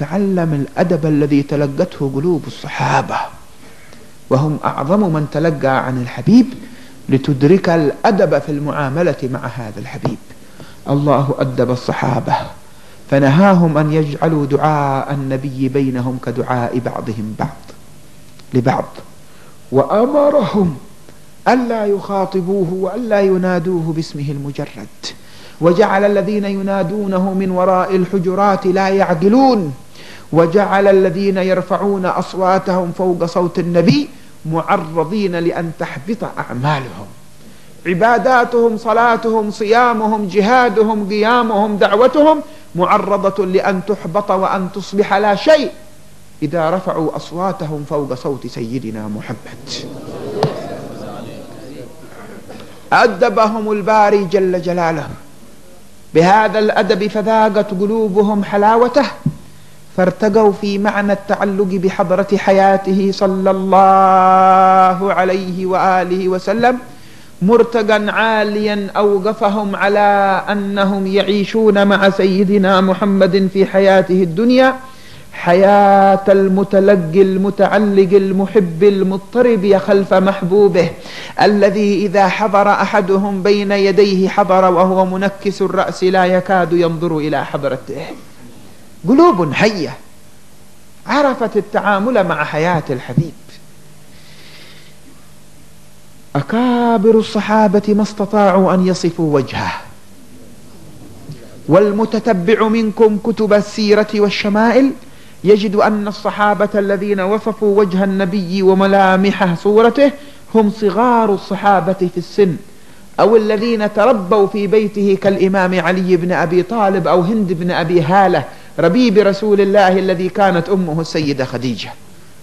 تعلم الأدب الذي تلقته قلوب الصحابة. وهم أعظم من تلقى عن الحبيب لتدرك الأدب في المعاملة مع هذا الحبيب. الله أدب الصحابة فنهاهم أن يجعلوا دعاء النبي بينهم كدعاء بعضهم بعض لبعض. وأمرهم ألا يخاطبوه وألا ينادوه باسمه المجرد. وجعل الذين ينادونه من وراء الحجرات لا يعقلون. وجعل الذين يرفعون أصواتهم فوق صوت النبي معرضين لأن تحبط أعمالهم. عباداتهم صلاتهم صيامهم جهادهم قيامهم دعوتهم معرضة لأن تحبط وأن تصبح لا شيء إذا رفعوا أصواتهم فوق صوت سيدنا محمد. أدبهم الباري جل جلاله. بهذا الأدب فذاقت قلوبهم حلاوته. فارتقوا في معنى التعلق بحضرة حياته صلى الله عليه وآله وسلم مرتقا عاليا أوقفهم على أنهم يعيشون مع سيدنا محمد في حياته الدنيا حياة المتلقي المتعلق المحب المضطرب خلف محبوبه الذي إذا حضر أحدهم بين يديه حضر وهو منكس الرأس لا يكاد ينظر إلى حضرته. قلوب حية. عرفت التعامل مع حياة الحبيب. أكابر الصحابة ما استطاعوا أن يصفوا وجهه. والمتتبع منكم كتب السيرة والشمائل. يجد أن الصحابة الذين وصفوا وجه النبي وملامح صورته هم صغار الصحابة في السن أو الذين تربوا في بيته كالإمام علي بن أبي طالب أو هند بن أبي هالة ربيب رسول الله الذي كانت أمه السيدة خديجة.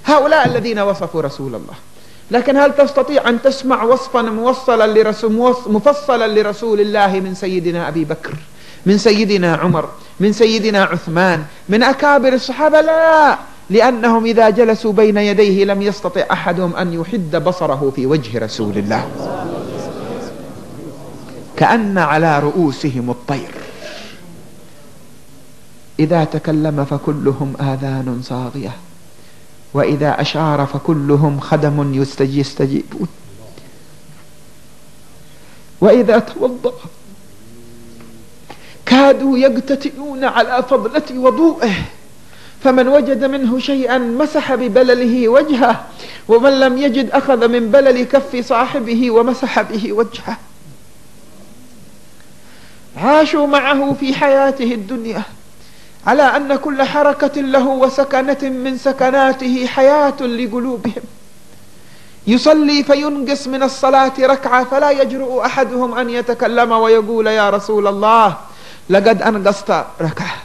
هؤلاء الذين وصفوا رسول الله. لكن هل تستطيع أن تسمع وصفا موصلا لرسول مفصلا لرسول الله من سيدنا أبي بكر من سيدنا عمر من سيدنا عثمان من أكابر الصحابة؟ لا لأنهم إذا جلسوا بين يديه لم يستطع أحدهم أن يحد بصره في وجه رسول الله. كأن على رؤوسهم الطير. إذا تكلم فكلهم آذان صاغية. وإذا أشار فكلهم خدم يستجيبون وإذا توضأ كادوا يقتتئون على فضلة وضوءه فمن وجد منه شيئا مسح ببلله وجهه ومن لم يجد أخذ من بلل كف صاحبه ومسح به وجهه. عاشوا معه في حياته الدنيا. على أن كل حركة له وسكنة من سكناته حياة لقلوبهم. يصلي فينقص من الصلاة ركعة فلا يجرؤ أحدهم أن يتكلم ويقول يا رسول الله لقد أنقصت ركعة.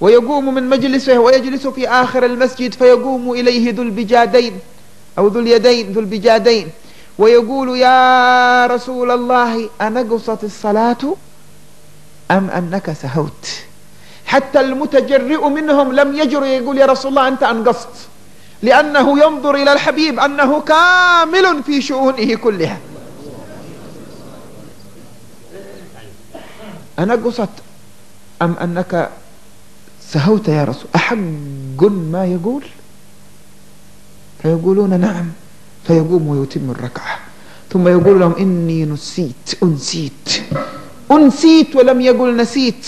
ويقوم من مجلسه ويجلس في آخر المسجد فيقوم إليه ذو البجادين أو ذو اليدين ذو البجادين. ويقول يا رسول الله أنقصت الصلاة أم أنك سهوت؟ حتى المتجرئ منهم لم يجر يقول يا رسول الله أنت أنقصت. لأنه ينظر إلى الحبيب أنه كامل في شؤونه كلها. أنقصت أم أنك سهوت يا رسول أحق ما يقول؟ فيقولون نعم. فيقوم ويتم الركعة. ثم يقول لهم إني نسيت. أنسيت. أنسيت ولم يقل نسيت.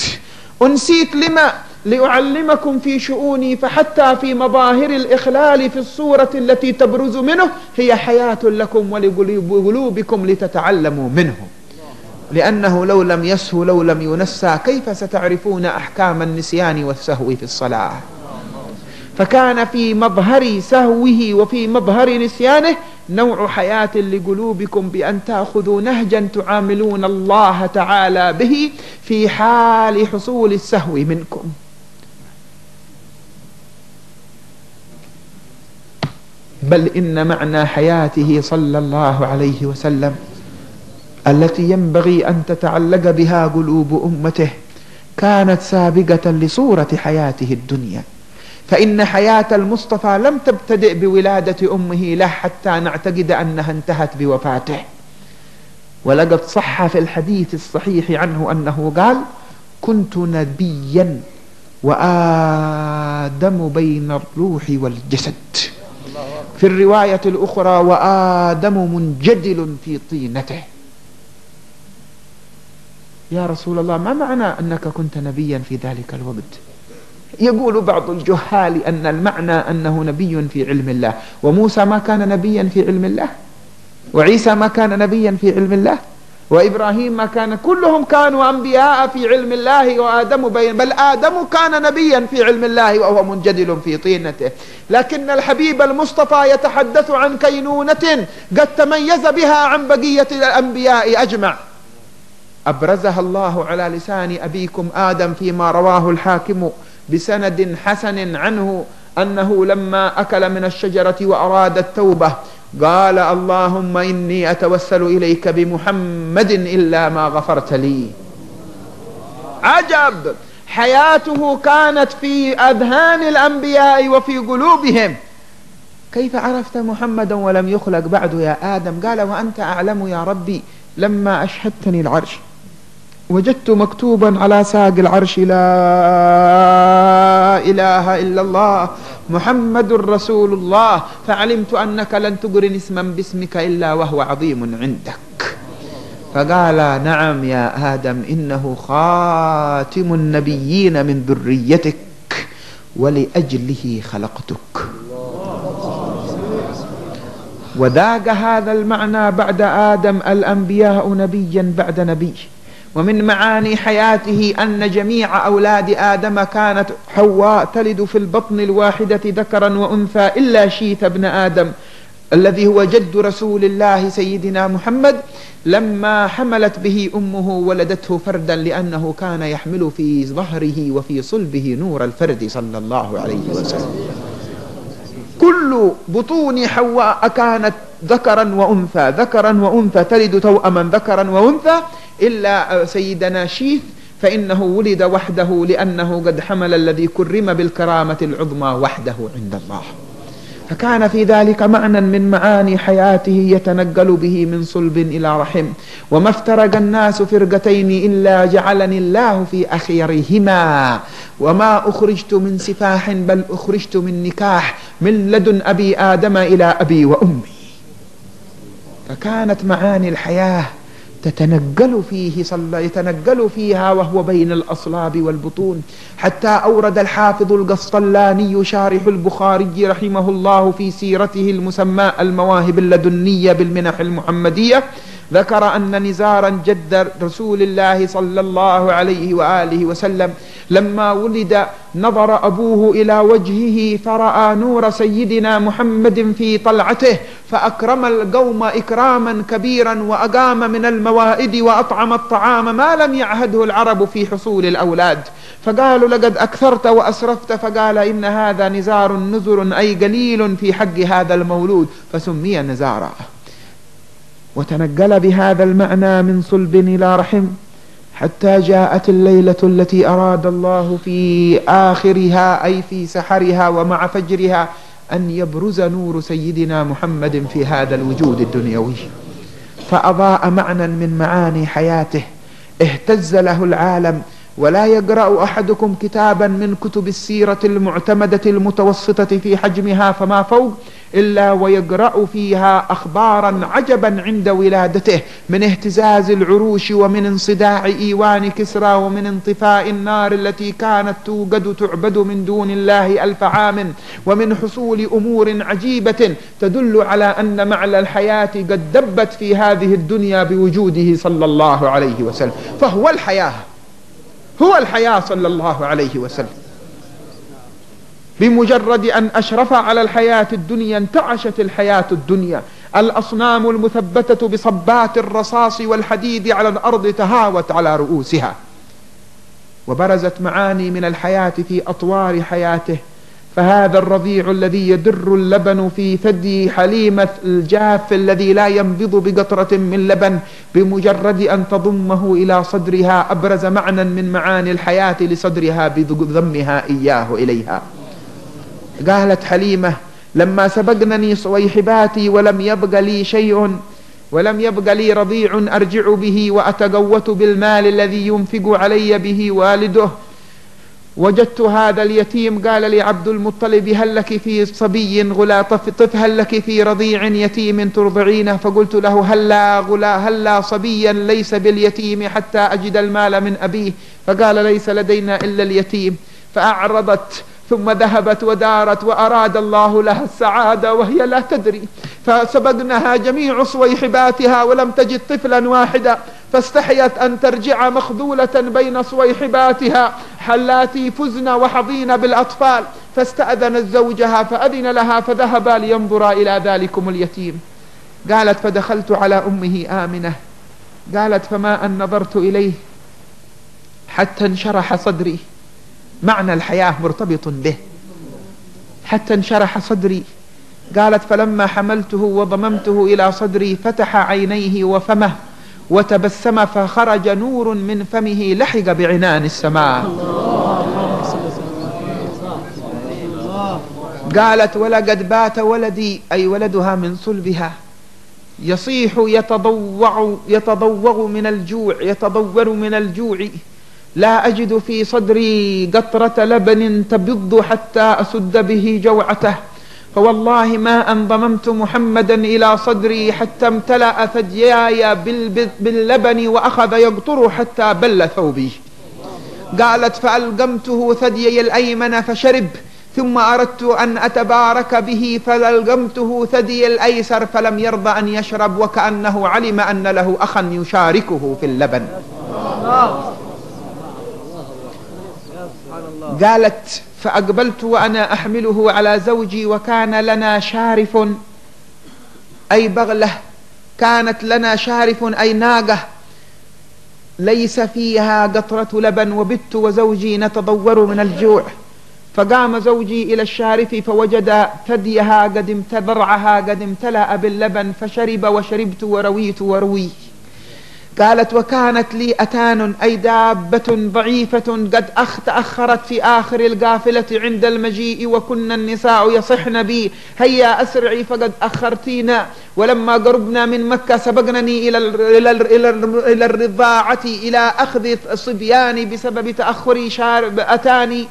أنسيت لما؟ لأعلمكم في شؤوني فحتى في مظاهر الإخلال في الصورة التي تبرز منه هي حياة لكم ولقلوبكم لتتعلموا منه. لأنه لو لم يسهو لو لم ينسى كيف ستعرفون أحكام النسيان والسهو في الصلاة؟ فكان في مظهر سهوه وفي مظهر نسيانه نوع حياة لقلوبكم بأن تأخذوا نهجا تعاملون الله تعالى به في حال حصول السهو منكم. بل إن معنى حياته صلى الله عليه وسلم التي ينبغي أن تتعلق بها قلوب أمته كانت سابقة لصورة حياته الدنيا. فإن حياة المصطفى لم تبتدئ بولادة أمه له حتى نعتقد أنها انتهت بوفاته. ولقد صح في الحديث الصحيح عنه أنه قال كنت نبيا وآدم آدم بين الروح والجسد في الرواية الأخرى وآدم منجدل في طينته يا رسول الله ما معنى أنك كنت نبيا في ذلك الوقت؟ يقول بعض الجهال أن المعنى أنه نبي في علم الله. وموسى ما كان نبيا في علم الله؟ وعيسى ما كان نبيا في علم الله؟ وإبراهيم ما كان كلهم كانوا أنبياء في علم الله وآدم بين بل آدم كان نبيا في علم الله وهو منجدل في طينته. لكن الحبيب المصطفى يتحدث عن كينونة قد تميز بها عن بقية الأنبياء أجمع. أبرزها الله على لسان أبيكم آدم فيما رواه الحاكم بسند حسن عنه أنه لما أكل من الشجرة وأراد التوبة قال اللهم إني أتوسل إليك بمحمد إلا ما غفرت لي. عجب! حياته كانت في أذهان الأنبياء وفي قلوبهم. كيف عرفت محمدا ولم يخلق بعد يا آدم؟ قال وأنت أعلم يا ربي لما أشهدتني العرش. وجدت مكتوبا على ساق العرش لا إله إلا الله محمد رسول الله. فعلمت أنك لن تقرن اسما باسمك إلا وهو عظيم عندك. فقال نعم يا آدم إنه خاتم النبيين من ذريتك ولأجله خلقتك. وذاق هذا المعنى بعد آدم الأنبياء نبيا بعد نبي. ومن معاني حياته أن جميع أولاد آدم كانت حواء تلد في البطن الواحدة ذكرا وأنثى إلا شيث ابن آدم الذي هو جد رسول الله سيدنا محمد. لما حملت به أمه ولدته فردا لأنه كان يحمل في ظهره وفي صلبه نور الفرد صلى الله عليه وسلم. كل بطون حواء كانت ذكرا وأنثى ذكرا وأنثى تلد توأما ذكرا وأنثى إلا سيدنا شيث فإنه ولد وحده لأنه قد حمل الذي كرم بالكرامة العظمى وحده عند الله. فكان في ذلك معنى من معاني حياته يتنقل به من صلب إلى رحم. وما افترق الناس فرقتين إلا جعلني الله في أخيرهما. وما أخرجت من سفاح بل أخرجت من نكاح من لدن أبي آدم إلى أبي وأمي. فكانت معاني الحياة تتنقل فيه صلى يتنقل فيها وهو بين الأصلاب والبطون. حتى أورد الحافظ القسطلاني شارح البخاري رحمه الله في سيرته المسمى المواهب اللدنية بالمنح المحمدية ذكر أن نزارا جد رسول الله صلى الله عليه وآله وسلم لما ولد نظر أبوه إلى وجهه فرأى نور سيدنا محمد في طلعته فأكرم القوم إكراما كبيرا وأقام من الموائد وأطعم الطعام ما لم يعهده العرب في حصول الأولاد. فقالوا لقد أكثرت وأسرفت فقال إن هذا نزار نزر أي قليل في حق هذا المولود فسمي نزارا. وتنقل بهذا المعنى من صلب إلى رحم حتى جاءت الليلة التي أراد الله في آخرها أي في سحرها ومع فجرها أن يبرز نور سيدنا محمد في هذا الوجود الدنيوي. فأضاء معنى من معاني حياته اهتز له العالم ولا يقرأ أحدكم كتابا من كتب السيرة المعتمدة المتوسطة في حجمها فما فوق إلا ويقرأ فيها أخبارا عجبا عند ولادته من اهتزاز العروش ومن انصداع إيوان كسرى ومن انطفاء النار التي كانت توقد تعبد من دون الله ألف عام ومن حصول أمور عجيبة تدل على أن معنى الحياة قد دبت في هذه الدنيا بوجوده صلى الله عليه وسلم. فهو الحياة هو الحياة صلى الله عليه وسلم. بمجرد أن أشرف على الحياة الدنيا انتعشت الحياة الدنيا. الأصنام المثبتة بصبات الرصاص والحديد على الأرض تهاوت على رؤوسها. وبرزت معاني من الحياة في أطوار حياته. فهذا الرضيع الذي يدر اللبن في ثدي حليمة الجاف الذي لا ينبض بقطرة من لبن بمجرد أن تضمه إلى صدرها أبرز معنى من معاني الحياة لصدرها بضمها إياه إليها. قالت حليمة لما سبقنني صويحباتي ولم يبق لي شيء ولم يبق لي رضيع أرجع به وأتقوت بالمال الذي ينفق علي به والده. وجدت هذا اليتيم قال لي عبد المطلب هل لك في صبي غلا طف هل لك في رضيع يتيم ترضعينه؟ فقلت له هلا غلا هلا صبيا ليس باليتيم حتى أجد المال من أبيه. فقال ليس لدينا إلا اليتيم. فأعرضت ثم ذهبت ودارت وأراد الله لها السعادة وهي لا تدري. فسبقنها جميع صويحباتها ولم تجد طفلا واحدا. فاستحيت أن ترجع مخذولة بين صويحباتها حلاتي فزن وحظين بالأطفال. فاستأذنت زوجها فأذن لها فذهبا لينظرا إلى ذلكم اليتيم. قالت فدخلت على أمه آمنة. قالت فما أن نظرت إليه حتى انشرح صدري. معنى الحياة مرتبط به. حتى انشرح صدري. قالت فلما حملته وضممته إلى صدري فتح عينيه وفمه وتبسم فخرج نور من فمه لحق بعنان السماء. قالت ولقد بات ولدي أي ولدها من صلبها. يصيح يتضوع يتضوغ من الجوع يتضور من الجوع. لا أجد في صدري قطرة لبن تبض حتى أسد به جوعته. فوالله ما أن ضممت محمدا إلى صدري حتى امتلأ ثدياي باللبن وأخذ يقطر حتى بل ثوبي. قالت فألقمته ثديي الأيمن فشرب ثم أردت أن أتبارك به فللقمته ثدي الأيسر فلم يرضى أن يشرب وكأنه علم أن له أخا يشاركه في اللبن. قالت فأقبلت وأنا أحمله على زوجي وكان لنا شارف. أي بغلة كانت لنا شارف أي ناقة. ليس فيها قطرة لبن وبت وزوجي نتضور من الجوع. فقام زوجي إلى الشارف فوجد ثديها قد امتبرعها قد امتلأ باللبن فشرب وشربت ورويت وروي قالت وكانت لي أتان أي دابة ضعيفة قد أخ تأخرت في آخر القافلة عند المجيء وكن النساء يصحن بي. هيا أسرعي فقد أخرتينا. ولما قربنا من مكة سبقنني إلى إلى إلى, إلى الرضاعة إلى أخذ صبياني بسبب تأخري شارب أتاني.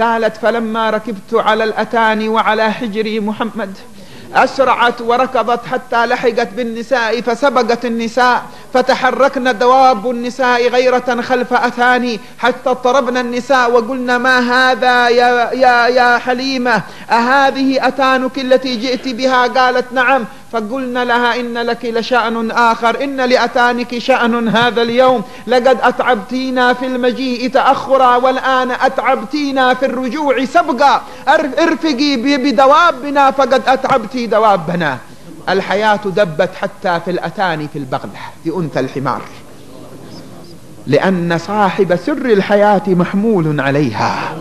قالت فلما ركبت على الأتان وعلى حجري محمد أسرعت وركضت حتى لحقت بالنساء فسبقت النساء فتحركن دواب النساء غيرة خلف أثاني حتى اضطربنا النساء وقلنا ما هذا يا, يا, يا حليمة؟ أهذه أتانك التي جئت بها؟ قالت نعم. فقلنا لها إن لك لشأن آخر إن لأتانك شأن هذا اليوم. لقد أتعبتينا في المجيء تأخرا والآن أتعبتينا في الرجوع سبقا. ارفقي بدوابنا فقد أتعبتي دوابنا. الحياة دبت حتى في الأتاني في البغلة في أنثى الحمار. لأن صاحب سر الحياة محمول عليها.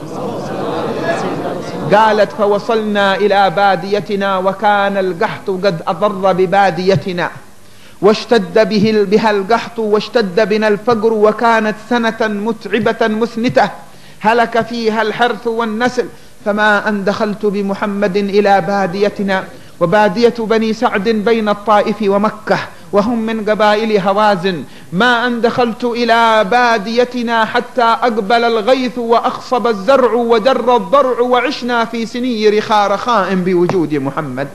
قالت فوصلنا إلى باديتنا وكان القحط قد أضر بباديتنا. واشتد به بها القحط واشتد بنا الفقر وكانت سنة متعبة مسنتة. هلك فيها الحرث والنسل. فما أن دخلت بمحمد إلى باديتنا. وبادية بني سعد بين الطائف ومكة. وهم من قبائل هوازن. ما أن دخلت إلى باديتنا حتى أقبل الغيث وأخصب الزرع ودر الضرع وعشنا في سني رخاء بوجود محمد.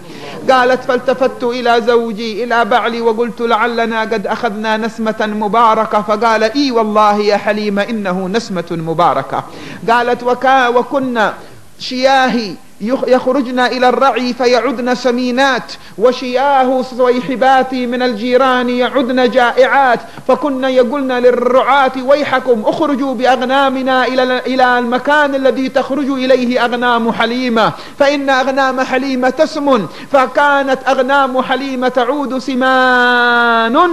قالت فالتفت إلى زوجي إلى بعلي وقلت لعلنا قد أخذنا نسمة مباركة. فقال إي والله يا حليمة إنه نسمة مباركة. قالت وكا وكنا شياهي يخرجن إلى الرعي فيعدن سمينات وشياه صيحبات من الجيران يعدن جائعات فكن يقولن للرعاة ويحكم اخرجوا بأغنامنا إلى إلى المكان الذي تخرج إليه أغنام حليمة فإن أغنام حليمة تسمن فكانت أغنام حليمة تعود سمان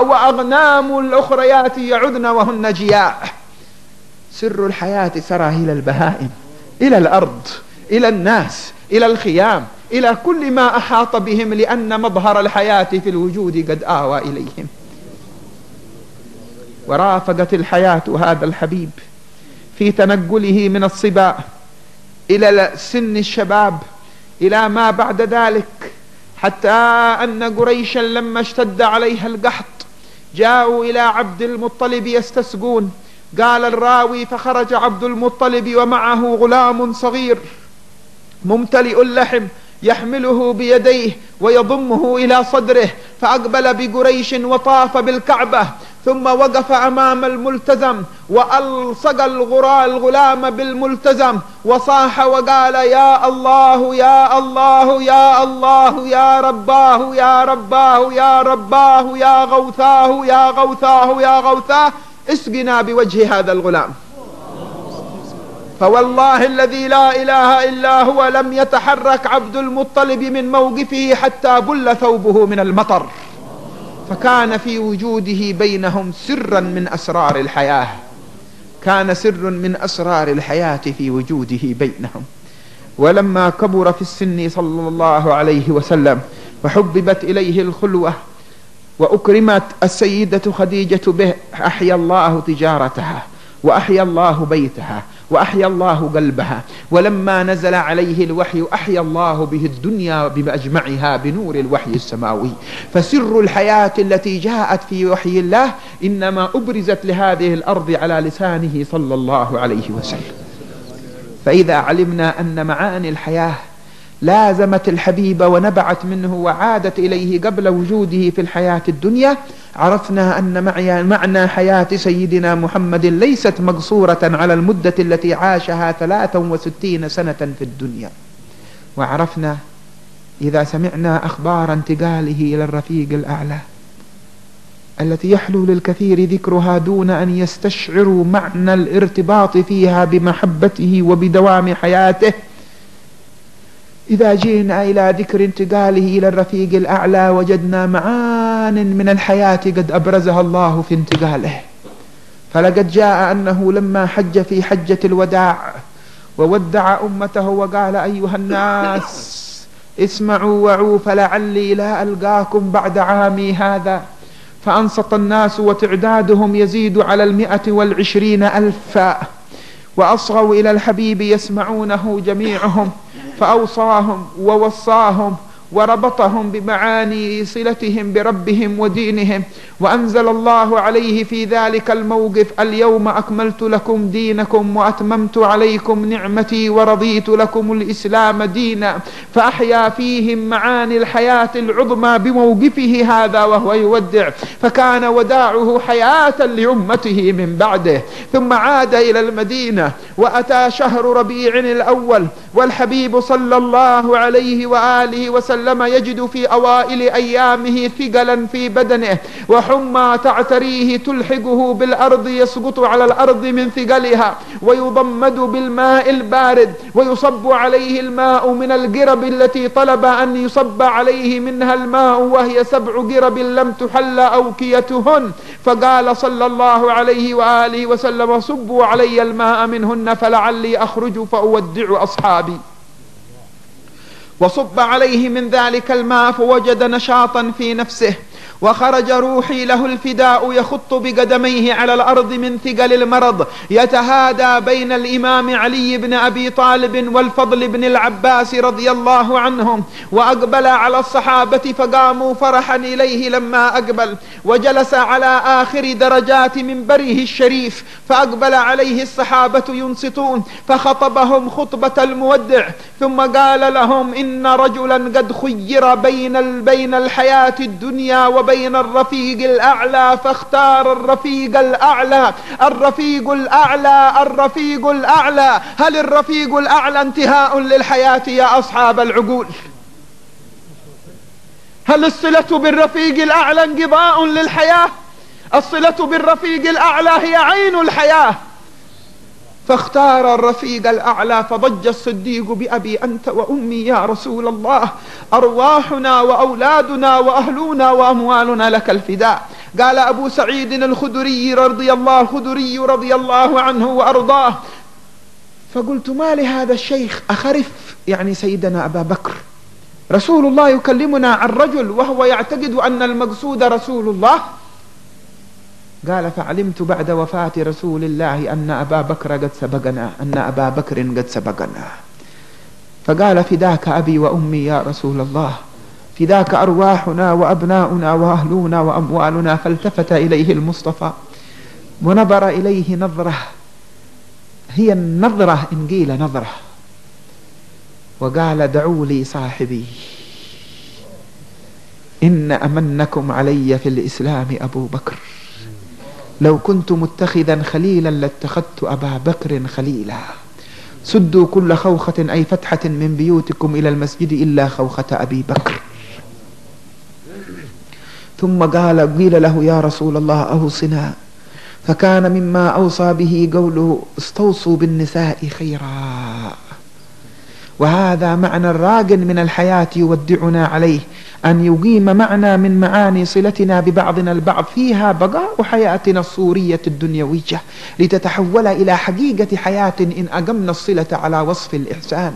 وأغنام الأخريات يعدن وهن جياع. سر الحياة إلى البهائم. إلى الأرض إلى الناس إلى الخيام إلى كل ما أحاط بهم لأن مظهر الحياة في الوجود قد آوى إليهم. ورافقت الحياة هذا الحبيب في تنقله من الصبا إلى سن الشباب إلى ما بعد ذلك حتى أن قريشا لما اشتد عليها القحط جاءوا إلى عبد المطلب يستسقون. قال الراوي فخرج عبد المطلب ومعه غلام صغير ممتلئ اللحم يحمله بيديه ويضمه إلى صدره فأقبل بقريش وطاف بالكعبة ثم وقف أمام الملتزم وألصق الغلام بالملتزم وصاح وقال يا الله يا الله يا الله يا رباه يا رباه يا رباه يا غوثاه يا غوثاه يا غوثاه اسقنا بوجه هذا الغلام. فوالله الذي لا إله إلا هو لم يتحرك عبد المطلب من موقفه حتى بل ثوبه من المطر. فكان في وجوده بينهم سرا من أسرار الحياة. كان سر من أسرار الحياة في وجوده بينهم. ولما كبر في السن صلى الله عليه وسلم وحببت إليه الخلوة وأكرمت السيدة خديجة به أحيا الله تجارتها وأحيا الله بيتها وأحيا الله قلبها ولما نزل عليه الوحي أحيا الله به الدنيا بأجمعها بنور الوحي السماوي. فسر الحياة التي جاءت في وحي الله إنما أبرزت لهذه الأرض على لسانه صلى الله عليه وسلم. فإذا علمنا أن معاني الحياة لازمت الحبيب ونبعت منه وعادت إليه قبل وجوده في الحياة الدنيا. عرفنا أن معنى حياة سيدنا محمد ليست مقصورة على المدة التي عاشها ثلاثا وستين سنة في الدنيا. وعرفنا إذا سمعنا أخبار انتقاله إلى الرفيق الأعلى التي يحلو للكثير ذكرها دون أن يستشعروا معنى الارتباط فيها بمحبته وبدوام حياته. إذا جئنا إلى ذكر انتقاله إلى الرفيق الأعلى وجدنا معان من الحياة قد أبرزها الله في انتقاله. فلقد جاء أنه لما حج في حجة الوداع وودع أمته وقال أيها الناس اسمعوا وعوا فلعلي لا ألقاكم بعد عامي هذا. فأنصت الناس وتعدادهم يزيد على المئة والعشرين ألفا. وأصغوا إلى الحبيب يسمعونه جميعهم. فأوصاهم ووصاهم وربطهم بمعاني صلتهم بربهم ودينهم. وأنزل الله عليه في ذلك الموقف اليوم أكملت لكم دينكم وأتممت عليكم نعمتي ورضيت لكم الإسلام دينا. فأحيا فيهم معاني الحياة العظمى بموقفه هذا وهو يودع. فكان وداعه حياة لأمته من بعده. ثم عاد إلى المدينة وأتى شهر ربيع الأول والحبيب صلى الله عليه وآله وسلم يجد في أوائل أيامه ثقلا في بدنه وحمى تعتريه تلحقه بالأرض يسقط على الأرض من ثقلها ويضمد بالماء البارد ويصب عليه الماء من القرب التي طلب أن يصب عليه منها الماء وهي سبع قرب لم تحل أوكيتهن. فقال صلى الله عليه وآله وسلم صبوا علي الماء منهن فلعلي أخرج فأودع أصحابي. وصب عليه من ذلك الماء فوجد نشاطا في نفسه. وخرج روحي له الفداء يخط بقدميه على الأرض من ثقل المرض يتهادى بين الإمام علي بن أبي طالب والفضل بن العباس رضي الله عنهم وأقبل على الصحابة فقاموا فرحا إليه لما أقبل وجلس على آخر درجات منبره الشريف فأقبل عليه الصحابة ينصتون فخطبهم خطبة المودع ثم قال لهم إن رجلا قد خير بين بين الحياة الدنيا وبين وبين الرفيق الأعلى فاختار الرفيق الأعلى. الرفيق الأعلى الرفيق الأعلى. هل الرفيق الأعلى انتهاء للحياة يا أصحاب العقول؟ هل الصلة بالرفيق الأعلى انقضاء للحياة؟ الصلة بالرفيق الأعلى هي عين الحياة. فاختار الرفيق الأعلى فضج الصديق بأبي أنت وأمي يا رسول الله. أرواحنا وأولادنا وأهلنا وأموالنا لك الفداء. قال أبو سعيد الخدري رضي الله خدري رضي الله عنه وأرضاه. فقلت ما لهذا الشيخ؟ أخرف؟ يعني سيدنا أبا بكر. رسول الله يكلمنا عن رجل وهو يعتقد أن المقصود رسول الله. قال فعلمت بعد وفاة رسول الله أن أبا بكر قد سبقنا أن أبا بكر قد سبقنا. فقال فداك أبي وأمي يا رسول الله. فداك أرواحنا وأبناؤنا وأهلنا وأموالنا فالتفت إليه المصطفى ونظر إليه نظرة. هي النظرة إن قيل نظرة. وقال دعوا لي صاحبي. إن أمنكم علي في الإسلام أبو بكر. لو كنت متخذا خليلا لاتخذت أبا بكر خليلا. سدوا كل خوخة أي فتحة من بيوتكم إلى المسجد إلا خوخة أبي بكر. ثم قال قيل له يا رسول الله أوصنا. فكان مما أوصى به قوله استوصوا بالنساء خيرا. وهذا معنى راق من الحياة يودعنا عليه أن يقيم معنا من معاني صلتنا ببعضنا البعض فيها بقاء حياتنا الصورية الدنيوية لتتحول إلى حقيقة حياة إن أقمنا الصلة على وصف الإحسان.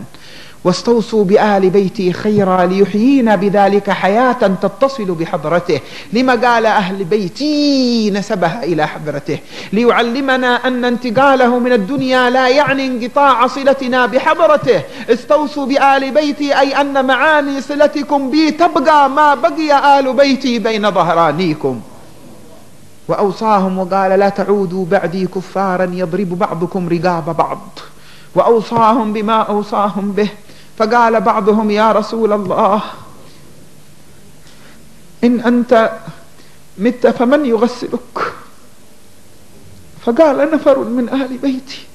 واستوصوا بآل بيتي خيرا ليحيينا بذلك حياة تتصل بحضرته. لما قال أهل بيتي نسبها إلى حضرته. ليعلمنا أن انتقاله من الدنيا لا يعني انقطاع صلتنا بحضرته. استوصوا بآل بيتي أي أن معاني صلتكم بي تبقى ما بقي آل بيتي بين ظهرانيكم. وأوصاهم وقال لا تعودوا بعدي كفارا يضرب بعضكم رقاب بعض. وأوصاهم بما أوصاهم به. فقال بعضهم يا رسول الله إن أنت مت فمن يغسلك? فقال نفر من أهل بيتي.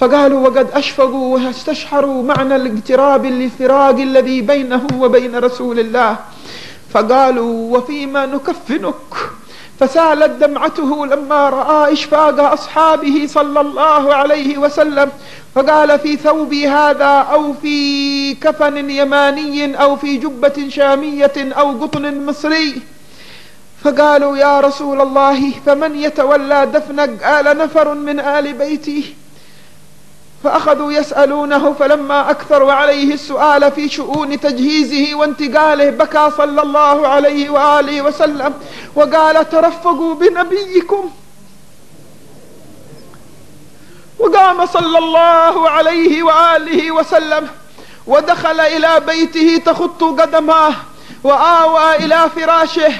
فقالوا وقد أشفقوا واستشعروا معنى الاقتراب الفراق الذي بينه وبين رسول الله. فقالوا وفيما نكفنك فسالت دمعته لما رأى إشفاق أصحابه صلى الله عليه وسلم فقال في ثوبي هذا أو في كفن يماني أو في جبة شامية أو قطن مصري. فقالوا يا رسول الله فمن يتولى دفنك؟ قال نفر من آل بيتي. فأخذوا يسألونه فلما أكثروا عليه السؤال في شؤون تجهيزه وانتقاله بكى صلى الله عليه وآله وسلم وقال ترفقوا بنبيكم. وقام صلى الله عليه وآله وسلم ودخل إلى بيته تخط قدماه وآوى إلى فراشه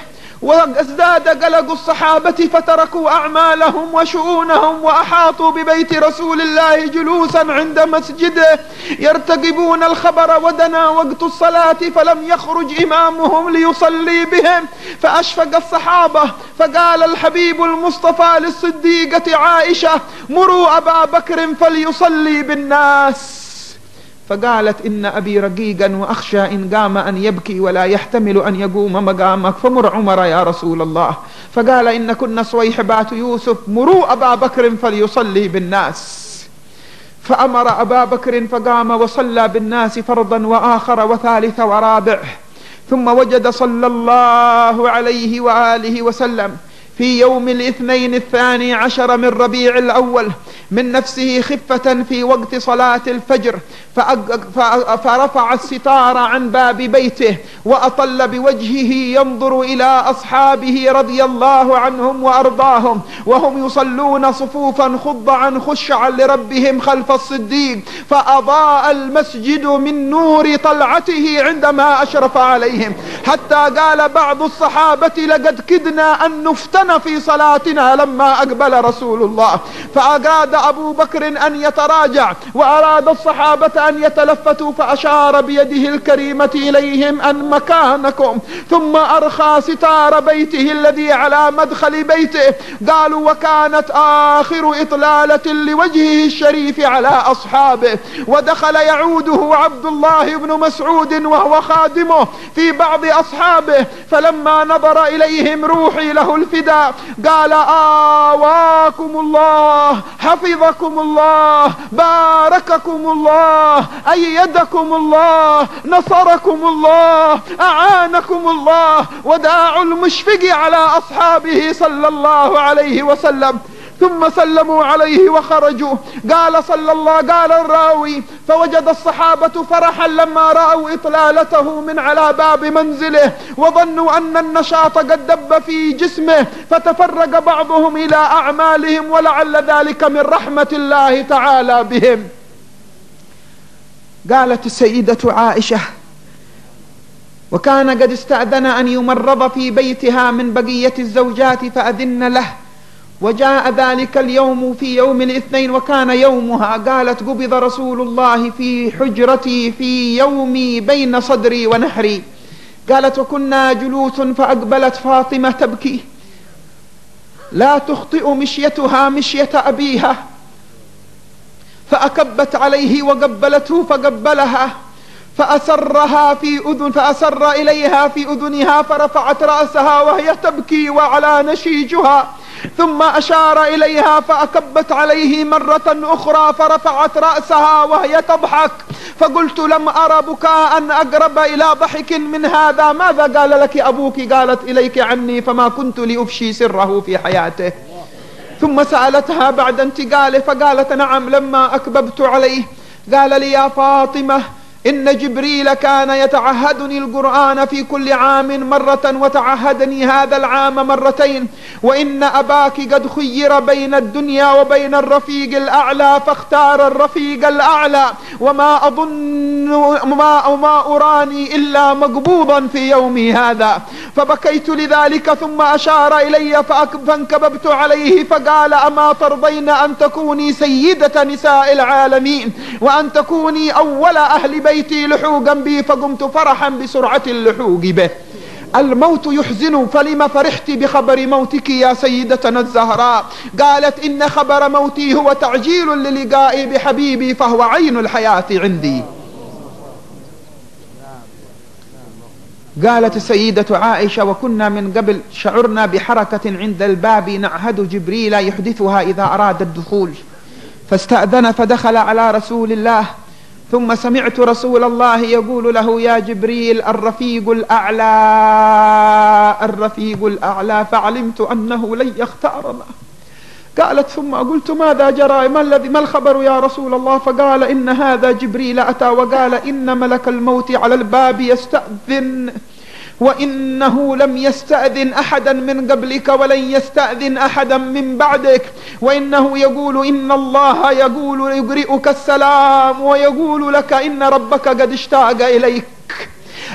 وأزداد قلق الصحابة فتركوا أعمالهم وشؤونهم وأحاطوا ببيت رسول الله جلوسا عند مسجده يرتقبون الخبر ودنا وقت الصلاة فلم يخرج إمامهم ليصلي بهم. فأشفق الصحابة فقال الحبيب المصطفى للصديقة عائشة مروا أبا بكر فليصلي بالناس. فقالت إن أبي رقيقا وأخشى إن قام أن يبكي ولا يحتمل أن يقوم مقامك فمر عمر يا رسول الله. فقال إن كنا صويحبات يوسف مروا أبا بكر فليصلي بالناس. فأمر أبا بكر فقام وصلى بالناس فرضا وآخر وثالث ورابع. ثم وجد صلى الله عليه وآله وسلم في يوم الاثنين الثاني عشر من ربيع الأول من نفسه خفة في وقت صلاة الفجر فرفع الستار عن باب بيته وأطل بوجهه ينظر إلى أصحابه رضي الله عنهم وأرضاهم وهم يصلون صفوفا خضعا خشعا لربهم خلف الصديق فأضاء المسجد من نور طلعته عندما أشرف عليهم. حتى قال بعض الصحابة لقد كدنا أن نفتن في صلاتنا لما أقبل رسول الله فأراد أبو بكر أن يتراجع وأراد الصحابة أن يتلفتوا فأشار بيده الكريمة إليهم أن مكانكم ثم أرخى ستار بيته الذي على مدخل بيته. قالوا وكانت آخر إطلالة لوجهه الشريف على أصحابه. ودخل يعوده عبد الله بن مسعود وهو خادمه في بعض أصحابه. فلما نظر إليهم روحي له الفداء قال آواكم الله حفظكم الله بارككم الله أيدكم الله نصركم الله أعانكم الله وداع المشفق على أصحابه صلى الله عليه وسلم. ثم سلموا عليه وخرجوا. قال صلى الله قال الراوي فوجد الصحابة فرحا لما رأوا إطلالته من على باب منزله وظنوا أن النشاط قد دب في جسمه فتفرق بعضهم إلى أعمالهم ولعل ذلك من رحمة الله تعالى بهم. قالت السيدة عائشة وكان قد استأذن أن يمرض في بيتها من بقية الزوجات فأذن له. وجاء ذلك اليوم في يوم الاثنين وكان يومها. قالت قبض رسول الله في حجرتي في يومي بين صدري ونحري قالت وكنا جلوس فأقبلت فاطمة تبكي. لا تخطئ مشيتها مشية أبيها. فأكبت عليه وقبلته فقبلها. فأسرها في أذن فأسر إليها في أذنها فرفعت رأسها وهي تبكي وعلى نشيجها. ثم أشار إليها فأكبت عليه مرة أخرى فرفعت رأسها وهي تضحك. فقلت لم أرى بكاء أقرب إلى ضحك من هذا. ماذا قال لك أبوك؟ قالت إليك عني فما كنت لأفشي سره في حياته. ثم سألتها بعد انتقاله فقالت نعم لما أكببت عليه. قال لي يا فاطمة إن جبريل كان يتعهدني القرآن في كل عام مرة وتعهدني هذا العام مرتين وإن أباك قد خير بين الدنيا وبين الرفيق الأعلى فاختار الرفيق الأعلى وما أظن ما, ما أراني إلا مقبوضا في يومي هذا. فبكيت لذلك ثم أشار إلي فانكببت عليه فقال أما ترضين أن تكوني سيدة نساء العالمين وأن تكوني أول أهل بيت بيتي لحوقا بي فقمت فرحا بسرعة اللحوق به. الموت يحزن فلم فرحت بخبر موتك يا سيدتنا الزهراء؟ قالت إن خبر موتي هو تعجيل للقائي بحبيبي فهو عين الحياة عندي. قالت السيدة عائشة وكنا من قبل شعرنا بحركة عند الباب نعهد جبريل يحدثها إذا أراد الدخول. فاستأذن فدخل على رسول الله. ثم سمعت رسول الله يقول له يا جبريل الرفيق الأعلى الرفيق الأعلى فعلمت أنه لن يختارنا. قالت ثم قلت ماذا جرى؟ ما الذي ما الخبر يا رسول الله؟ فقال إن هذا جبريل أتى وقال إن ملك الموت على الباب يستأذن. وإنه لم يستأذن أحدا من قبلك ولن يستأذن أحدا من بعدك. وإنه يقول إن الله يقول يقرئك السلام ويقول لك إن ربك قد اشتاق إليك.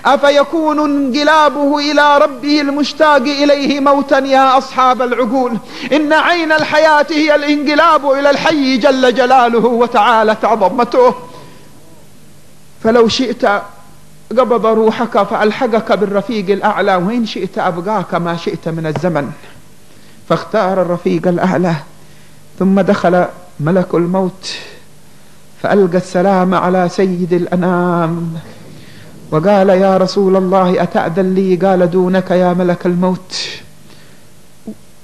أفيكون انقلابه إلى ربه المشتاق إليه موتا يا أصحاب العقول؟ إن عين الحياة هي الانقلاب إلى الحي جل جلاله وتعالت عظمته فلو شئت قبض روحك فألحقك بالرفيق الأعلى. وإن شئت أبقاك ما شئت من الزمن. فاختار الرفيق الأعلى. ثم دخل ملك الموت. فألقى السلام على سيد الأنام. وقال يا رسول الله أتأذن لي؟ قال دونك يا ملك الموت.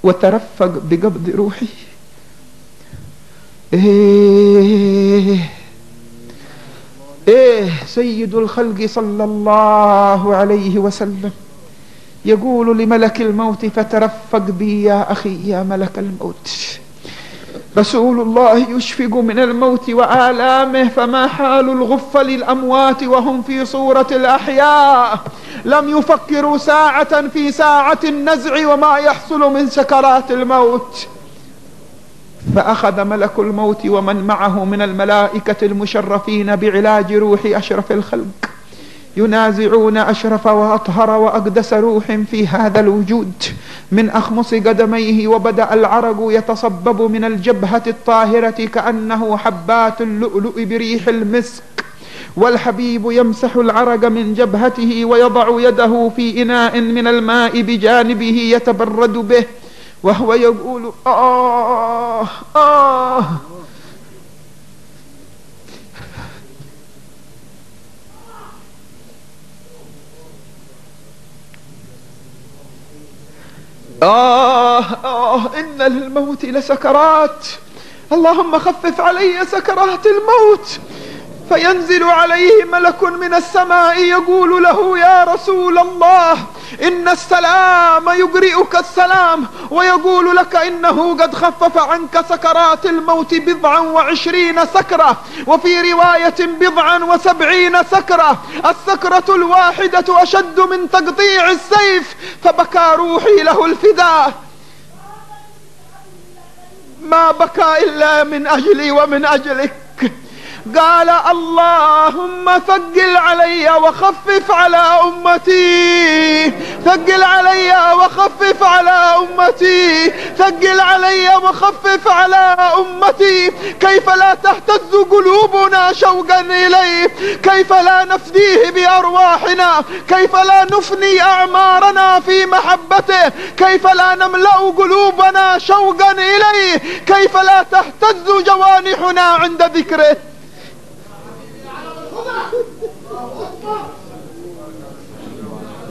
وترفق بقبض روحي. إيه. إيه سيد الخلق صلى الله عليه وسلم. يقول لملك الموت فترفق بي يا أخي يا ملك الموت. رسول الله يشفق من الموت وآلامه فما حال الغفل الأموات وهم في صورة الأحياء؟ لم يفكروا ساعة في ساعة النزع وما يحصل من سكرات الموت. فأخذ ملك الموت ومن معه من الملائكة المشرفين بعلاج روح أشرف الخلق. ينازعون أشرف وأطهر وأقدس روح في هذا الوجود. من أخمص قدميه وبدأ العرق يتصبب من الجبهة الطاهرة كأنه حبات اللؤلؤ بريح المسك. والحبيب يمسح العرق من جبهته ويضع يده في إناء من الماء بجانبه يتبرد به. وهو يقول آه آه. آه آه إن للموت لسكرات. اللهم خفف علي سكرات الموت. فينزل عليه ملك من السماء يقول له يا رسول الله إن السلام يقرئك السلام ويقول لك إنه قد خفف عنك سكرات الموت بضعا وعشرين سكرة وفي رواية بضعا وسبعين سكرة السكرة الواحدة أشد من تقطيع السيف فبكى روحي له الفداء. ما بكى إلا من أجلي ومن أجلك. قال اللهم ثقل علي وخفف على أمتي. ثقل علي وخفف على أمتي. ثقل علي وخفف على أمتي. كيف لا تهتز قلوبنا شوقا إليه؟ كيف لا نفديه بأرواحنا؟ كيف لا نفني أعمارنا في محبته؟ كيف لا نملأ قلوبنا شوقا إليه؟ كيف لا تهتز جوانحنا عند ذكره؟ Ha ha ha!